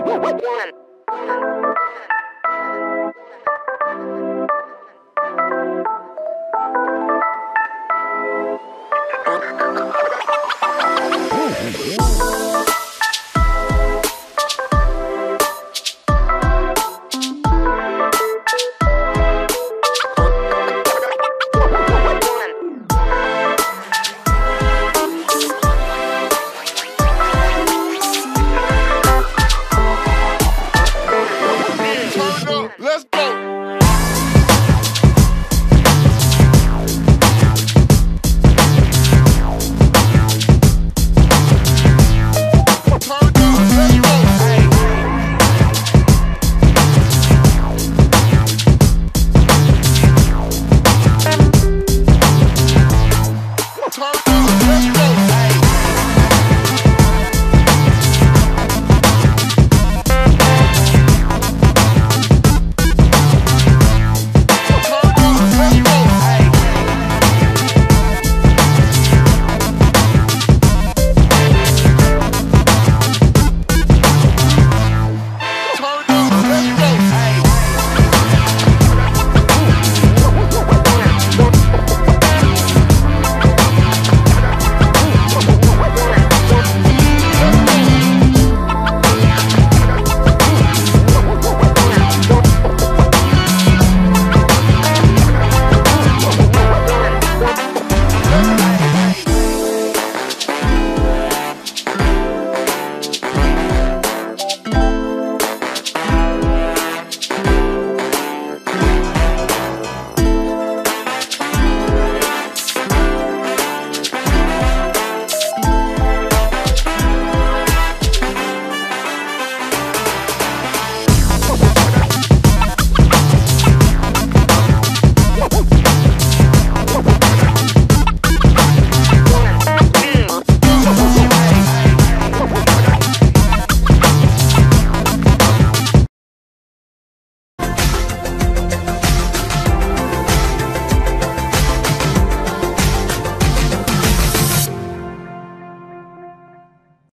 One. oh, oh.